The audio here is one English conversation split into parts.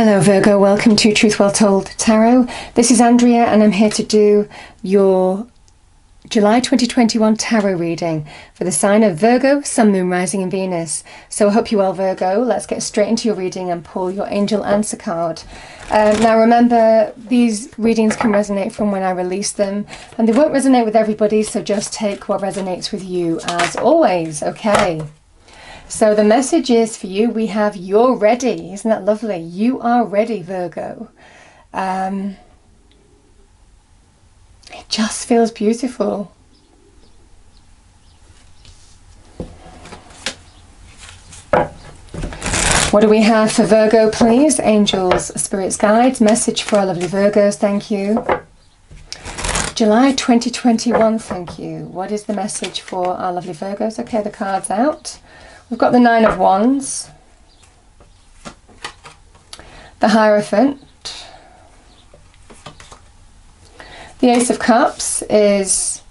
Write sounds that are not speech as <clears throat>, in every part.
Hello, Virgo. Welcome to Truth Well Told Tarot. This is Andrea, and I'm here to do your July 2021 tarot reading for the sign of Virgo, Sun, Moon, Rising, and Venus. So I hope you're well, Virgo. Let's get straight into your reading and pull your angel answer card. Um, now, remember, these readings can resonate from when I release them, and they won't resonate with everybody, so just take what resonates with you as always, okay? So the message is for you, we have you're ready. Isn't that lovely? You are ready, Virgo. Um, it just feels beautiful. What do we have for Virgo, please? Angels, spirits, guides, message for our lovely Virgos, thank you. July 2021, thank you. What is the message for our lovely Virgos? Okay, the card's out. We've got the Nine of Wands, the Hierophant, the Ace of Cups is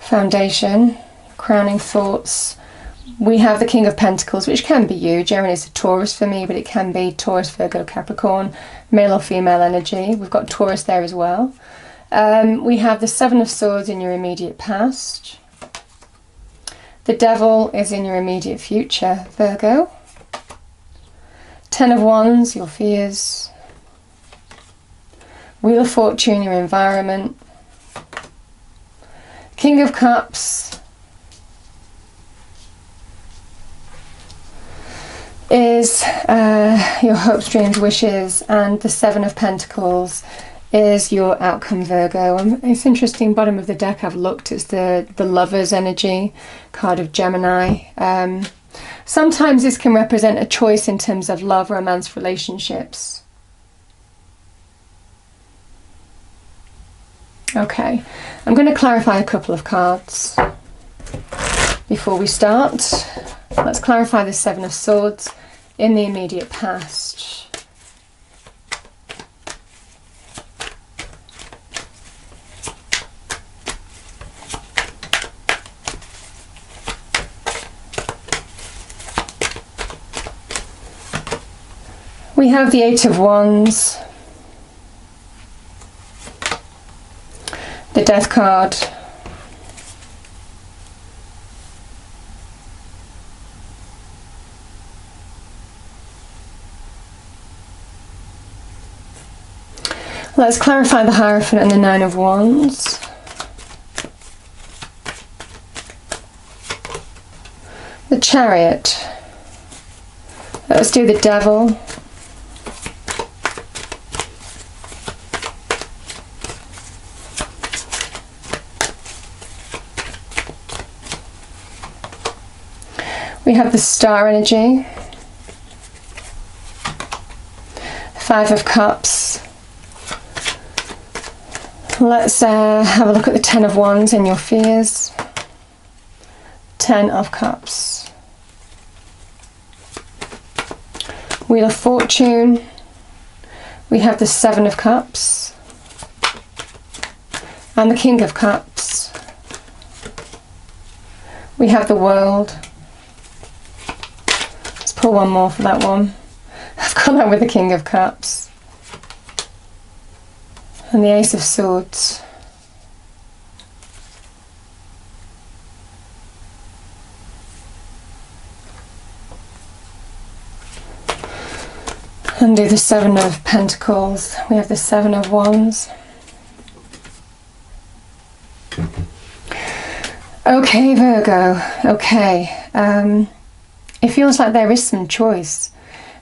foundation, crowning thoughts. We have the King of Pentacles, which can be you. Generally, it's a Taurus for me, but it can be Taurus, Virgo, Capricorn, male or female energy. We've got Taurus there as well. Um, we have the Seven of Swords in your immediate past. The devil is in your immediate future, Virgo. Ten of Wands, your fears. Wheel of Fortune, your environment. King of Cups is uh, your hopes, dreams, wishes, and the Seven of Pentacles is your outcome, Virgo. And it's interesting, bottom of the deck I've looked, it's the, the lover's energy, card of Gemini. Um, sometimes this can represent a choice in terms of love, romance, relationships. Okay, I'm going to clarify a couple of cards before we start. Let's clarify the Seven of Swords in the immediate past. We have the Eight of Wands, the Death card, Let's clarify the Hierophant and the Nine of Wands. The Chariot. Let's do the Devil. We have the star energy, five of cups. Let's uh, have a look at the ten of wands and your fears. Ten of cups. Wheel of fortune. We have the seven of cups and the king of cups. We have the world pull one more for that one. I've got that with the King of Cups. And the Ace of Swords. And do the Seven of Pentacles. We have the Seven of Wands. Okay, Virgo. Okay. Um, it feels like there is some choice,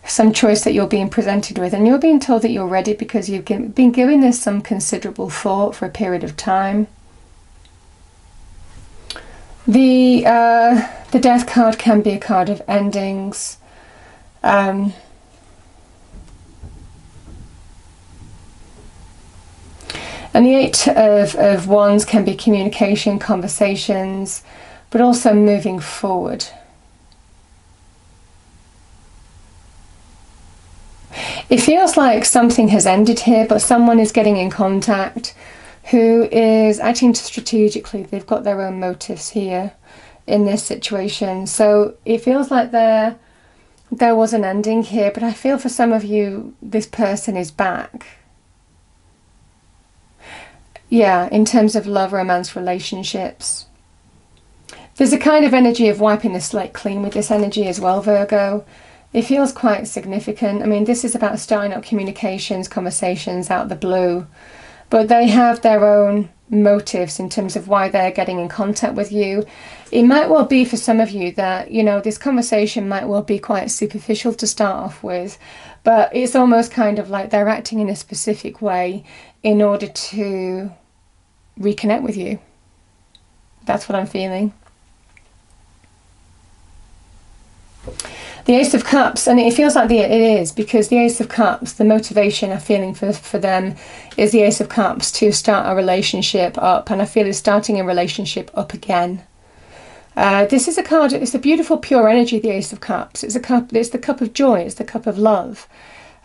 some choice that you're being presented with, and you're being told that you're ready because you've been giving this some considerable thought for a period of time. The uh, the death card can be a card of endings. Um, and the Eight of, of Wands can be communication, conversations, but also moving forward. It feels like something has ended here, but someone is getting in contact who is acting strategically. They've got their own motives here in this situation. So it feels like they're there was an ending here, but I feel for some of you, this person is back. Yeah, in terms of love, romance, relationships. There's a kind of energy of wiping the slate clean with this energy as well, Virgo. It feels quite significant. I mean, this is about starting up communications, conversations out the blue, but they have their own motives in terms of why they're getting in contact with you. It might well be for some of you that, you know, this conversation might well be quite superficial to start off with, but it's almost kind of like they're acting in a specific way in order to reconnect with you. That's what I'm feeling. The Ace of Cups, and it feels like the, it is because the Ace of Cups, the motivation I'm feeling for, for them is the Ace of Cups to start a relationship up, and I feel it's starting a relationship up again. Uh, this is a card. It's a beautiful, pure energy. The Ace of Cups. It's a cup. It's the cup of joy. It's the cup of love.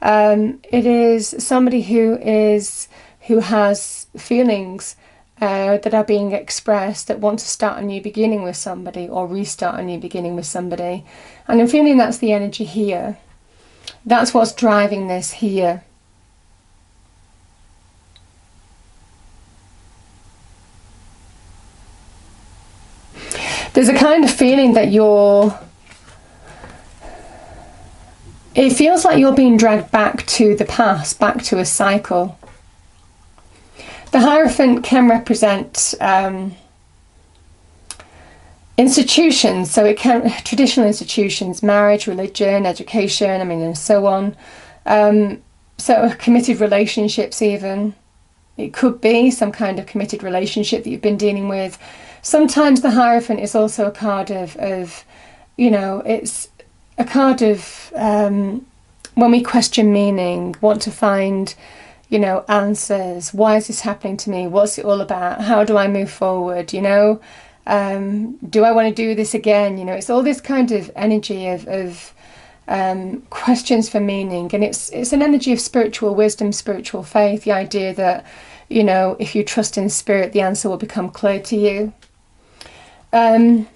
Um, it is somebody who is who has feelings uh, that are being expressed that want to start a new beginning with somebody or restart a new beginning with somebody. And I'm feeling that's the energy here. That's what's driving this here. There's a kind of feeling that you're. It feels like you're being dragged back to the past, back to a cycle. The Hierophant can represent um, institutions, so it can traditional institutions, marriage, religion, education, I mean, and so on. Um, so committed relationships, even it could be some kind of committed relationship that you've been dealing with. Sometimes the Hierophant is also a card of, of you know, it's a card of um, when we question meaning, want to find you know, answers. Why is this happening to me? What's it all about? How do I move forward? You know, um, do I want to do this again? You know, it's all this kind of energy of, of um, questions for meaning, and it's it's an energy of spiritual wisdom, spiritual faith. The idea that you know, if you trust in spirit, the answer will become clear to you. Um,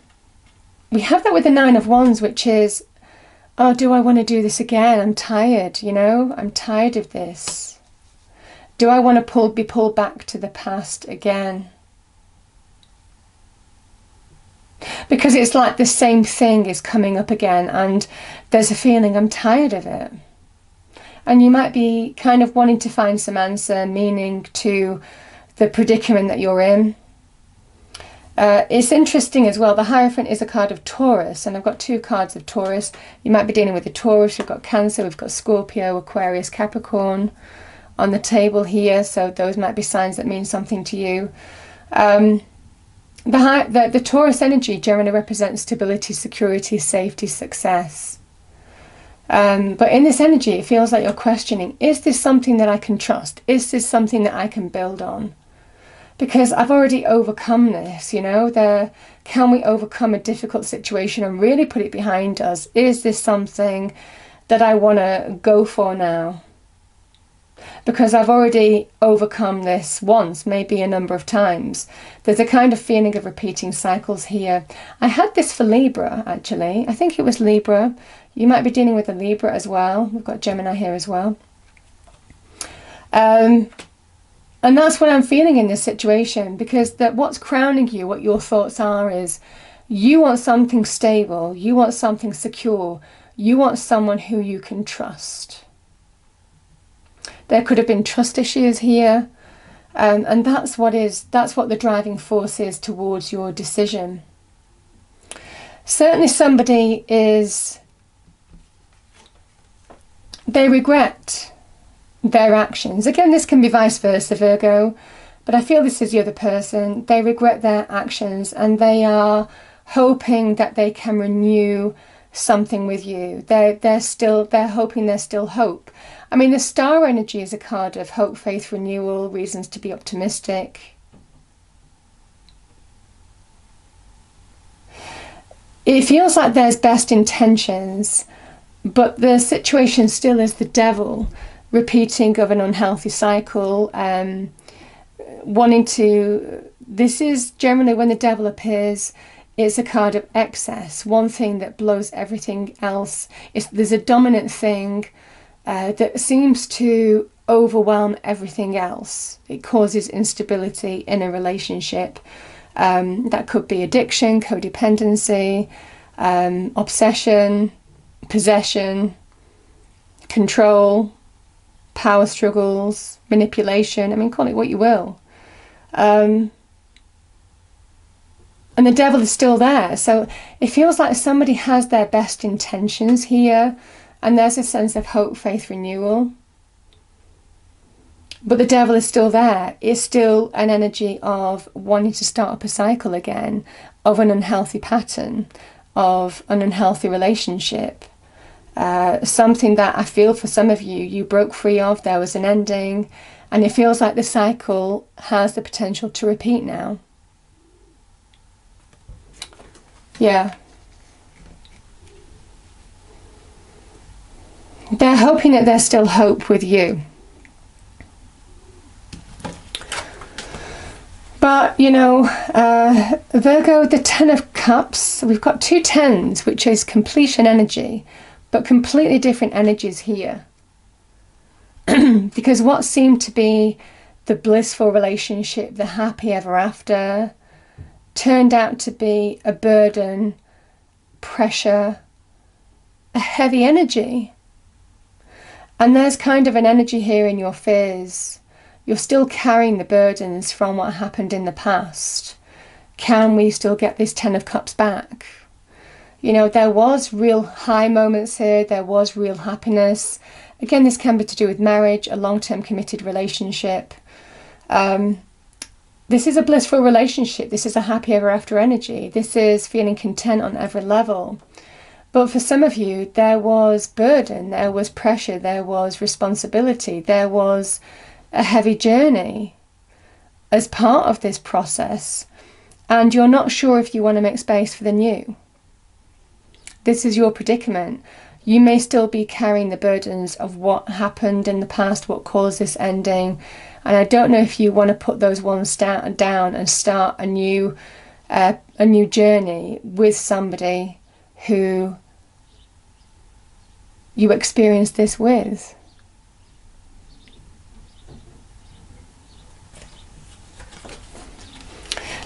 we have that with the Nine of Wands, which is, oh, do I want to do this again? I'm tired. You know, I'm tired of this do I want to pull, be pulled back to the past again? Because it's like the same thing is coming up again, and there's a feeling I'm tired of it. And you might be kind of wanting to find some answer, meaning to the predicament that you're in. Uh, it's interesting as well. The Hierophant is a card of Taurus, and I've got two cards of Taurus. You might be dealing with the Taurus. We've got Cancer, we've got Scorpio, Aquarius, Capricorn on the table here, so those might be signs that mean something to you. Um, the, high, the, the Taurus energy generally represents stability, security, safety, success. Um, but in this energy, it feels like you're questioning is this something that I can trust? Is this something that I can build on? Because I've already overcome this, you know. The, can we overcome a difficult situation and really put it behind us? Is this something that I want to go for now? Because I've already overcome this once, maybe a number of times. There's a kind of feeling of repeating cycles here. I had this for Libra actually. I think it was Libra. You might be dealing with a Libra as well. We've got Gemini here as well. Um, and that's what I'm feeling in this situation because that what's crowning you, what your thoughts are, is you want something stable, you want something secure, you want someone who you can trust. There could have been trust issues here. Um, and that's what is that's what the driving force is towards your decision. Certainly somebody is they regret their actions. Again, this can be vice versa, Virgo, but I feel this is the other person. They regret their actions and they are hoping that they can renew something with you. They're they're still they're hoping there's still hope. I mean, the star energy is a card of hope, faith, renewal, reasons to be optimistic. It feels like there's best intentions, but the situation still is the devil repeating of an unhealthy cycle, um, wanting to. This is generally when the devil appears it's a card of excess, one thing that blows everything else. It's, there's a dominant thing uh, that seems to overwhelm everything else. It causes instability in a relationship. Um, that could be addiction, codependency, um, obsession, possession, control, power struggles, manipulation. I mean, call it what you will. Um, and the devil is still there. So it feels like somebody has their best intentions here, and there's a sense of hope, faith, renewal. But the devil is still there. It's still an energy of wanting to start up a cycle again, of an unhealthy pattern, of an unhealthy relationship. Uh, something that I feel for some of you, you broke free of, there was an ending, and it feels like the cycle has the potential to repeat now. Yeah. They're hoping that there's still hope with you. But, you know, uh, Virgo, the Ten of Cups, we've got two tens, which is completion energy, but completely different energies here. <clears throat> because what seemed to be the blissful relationship, the happy ever after, turned out to be a burden, pressure, a heavy energy. And there's kind of an energy here in your fears. You're still carrying the burdens from what happened in the past. Can we still get this Ten of Cups back? You know, there was real high moments here, there was real happiness. Again, this can be to do with marriage, a long term committed relationship. Um, this is a blissful relationship. This is a happy ever after energy. This is feeling content on every level. But for some of you, there was burden, there was pressure, there was responsibility, there was a heavy journey as part of this process, and you're not sure if you want to make space for the new. This is your predicament. You may still be carrying the burdens of what happened in the past, what caused this ending, and I don't know if you want to put those ones down and start a new uh, a new journey with somebody who you experience this with.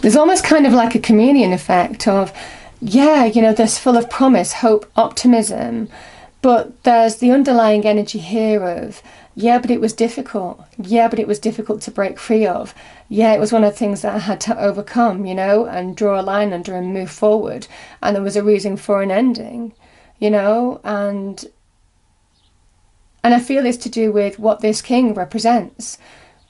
There's almost kind of like a chameleon effect of, yeah, you know, there's full of promise, hope, optimism, but there's the underlying energy here of yeah, but it was difficult. Yeah, but it was difficult to break free of. Yeah, it was one of the things that I had to overcome, you know, and draw a line under and move forward. And there was a reason for an ending, you know, and and I feel is to do with what this king represents,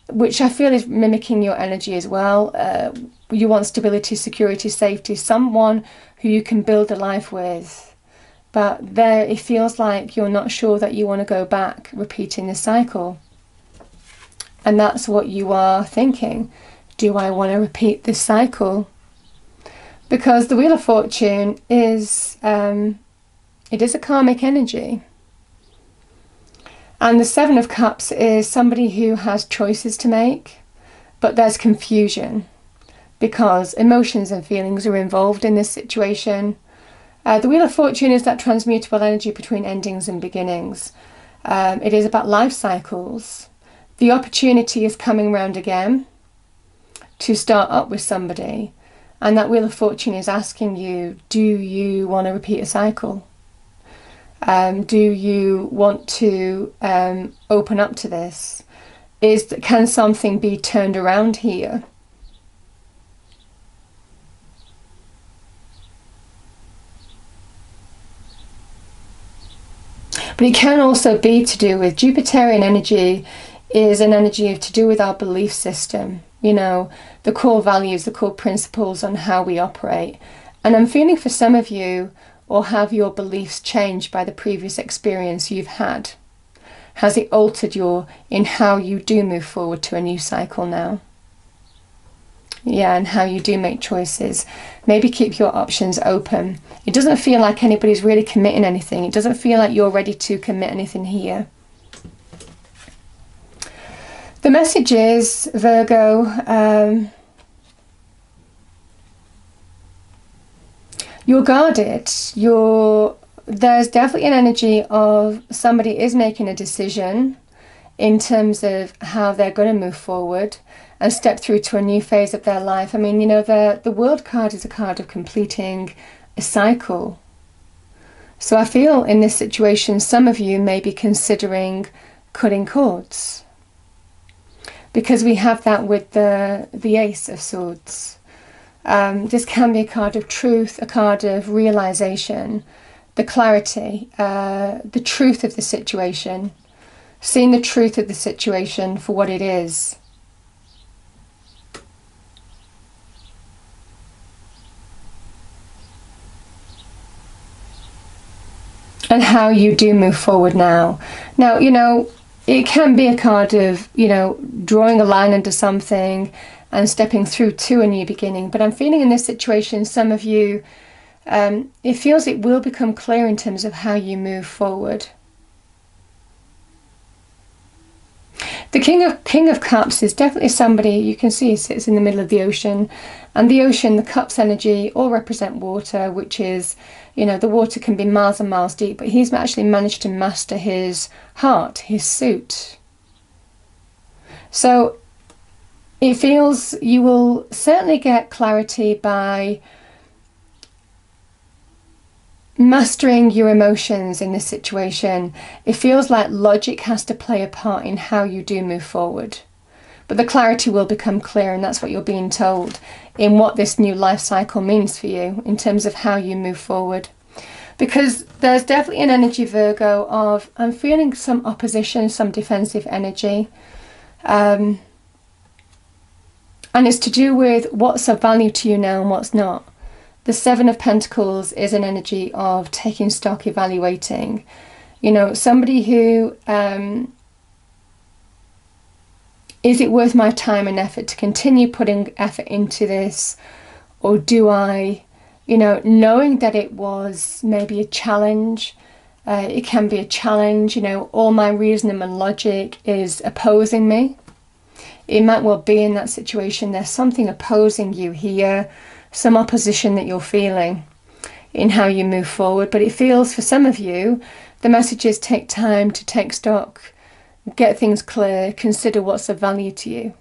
which I feel is mimicking your energy as well. Uh, you want stability, security, safety, someone who you can build a life with but there it feels like you're not sure that you want to go back repeating the cycle. And that's what you are thinking. Do I want to repeat this cycle? Because the Wheel of Fortune is um, it is a karmic energy. And the Seven of Cups is somebody who has choices to make, but there's confusion because emotions and feelings are involved in this situation. Uh, the Wheel of Fortune is that transmutable energy between endings and beginnings. Um, it is about life cycles. The opportunity is coming round again to start up with somebody, and that Wheel of Fortune is asking you do you want to repeat a cycle? Um, do you want to um, open up to this? Is can something be turned around here? But it can also be to do with Jupiterian energy is an energy to do with our belief system, you know, the core values, the core principles on how we operate. And I'm feeling for some of you, or have your beliefs changed by the previous experience you've had? Has it altered your in how you do move forward to a new cycle now? yeah, and how you do make choices. Maybe keep your options open. It doesn't feel like anybody's really committing anything. It doesn't feel like you're ready to commit anything here. The message is, Virgo, um, you're guarded. You're there's definitely an energy of somebody is making a decision in terms of how they're going to move forward and step through to a new phase of their life. I mean, you know, the the world card is a card of completing a cycle. So I feel in this situation some of you may be considering cutting cords. Because we have that with the the ace of swords. Um, this can be a card of truth, a card of realization, the clarity, uh, the truth of the situation, seeing the truth of the situation for what it is. And how you do move forward now. Now, you know, it can be a card of, you know, drawing a line into something and stepping through to a new beginning. But I'm feeling in this situation, some of you, um, it feels it will become clear in terms of how you move forward. The King of King of Cups is definitely somebody you can see sits in the middle of the ocean, and the ocean, the cups energy, all represent water, which is, you know, the water can be miles and miles deep, but he's actually managed to master his heart, his suit. So it feels you will certainly get clarity by mastering your emotions in this situation. It feels like logic has to play a part in how you do move forward. But the clarity will become clear, and that's what you're being told in what this new life cycle means for you in terms of how you move forward. Because there's definitely an energy, Virgo, of I'm feeling some opposition, some defensive energy. Um, and it's to do with what's of value to you now and what's not. The Seven of Pentacles is an energy of taking stock, evaluating. You know, somebody who um, is it worth my time and effort to continue putting effort into this, or do I, you know, knowing that it was maybe a challenge. Uh, it can be a challenge, you know, all my reasoning and logic is opposing me. It might well be in that situation, there's something opposing you here some opposition that you're feeling in how you move forward. But it feels for some of you, the messages take time to take stock, get things clear, consider what's of value to you.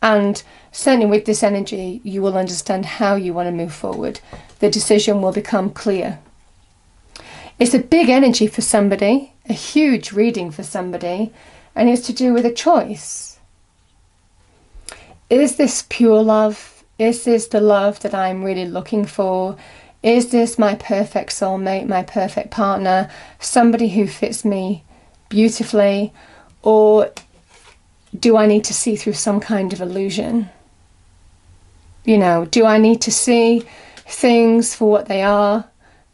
And certainly with this energy, you will understand how you want to move forward. The decision will become clear. It's a big energy for somebody, a huge reading for somebody, and it's to do with a choice. Is this pure love? Is this the love that I'm really looking for? Is this my perfect soulmate, my perfect partner, somebody who fits me beautifully? Or do I need to see through some kind of illusion? You know, do I need to see things for what they are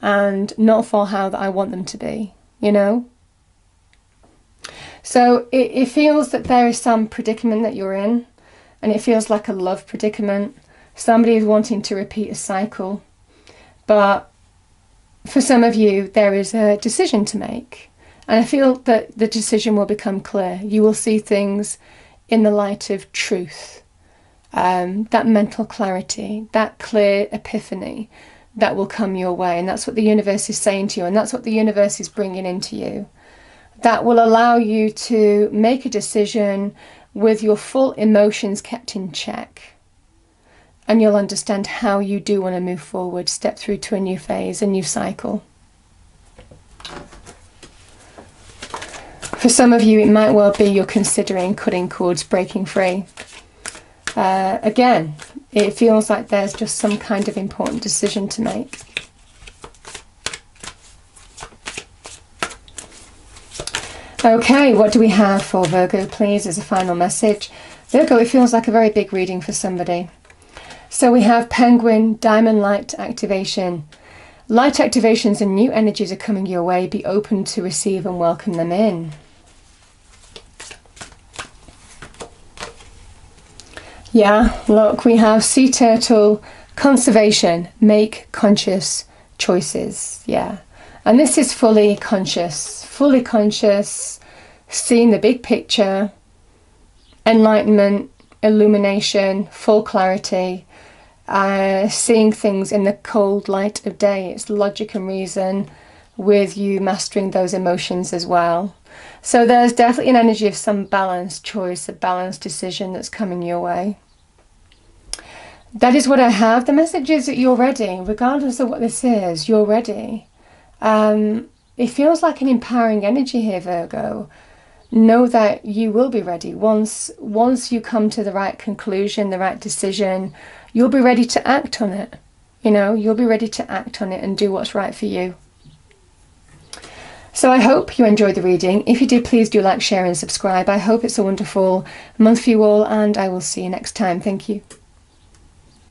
and not for how that I want them to be? You know? So it, it feels that there is some predicament that you're in, and it feels like a love predicament somebody is wanting to repeat a cycle. But for some of you, there is a decision to make. And I feel that the decision will become clear. You will see things in the light of truth, um, that mental clarity, that clear epiphany that will come your way. And that's what the universe is saying to you, and that's what the universe is bringing into you. That will allow you to make a decision with your full emotions kept in check and you'll understand how you do want to move forward, step through to a new phase, a new cycle. For some of you, it might well be you're considering cutting cords, breaking free. Uh, again, it feels like there's just some kind of important decision to make. Okay, what do we have for Virgo, please, as a final message? Virgo, it feels like a very big reading for somebody. So we have Penguin Diamond Light Activation. Light activations and new energies are coming your way. Be open to receive and welcome them in. Yeah, look, we have Sea Turtle Conservation. Make conscious choices. Yeah. And this is fully conscious, fully conscious, seeing the big picture, enlightenment, illumination, full clarity, uh, seeing things in the cold light of day. It's logic and reason with you mastering those emotions as well. So there's definitely an energy of some balanced choice, a balanced decision that's coming your way. That is what I have. The message is that you're ready, regardless of what this is, you're ready. Um, it feels like an empowering energy here, Virgo. Know that you will be ready. Once once you come to the right conclusion, the right decision, you'll be ready to act on it. You know, you'll be ready to act on it and do what's right for you. So I hope you enjoyed the reading. If you did, please do like, share, and subscribe. I hope it's a wonderful month for you all, and I will see you next time. Thank you.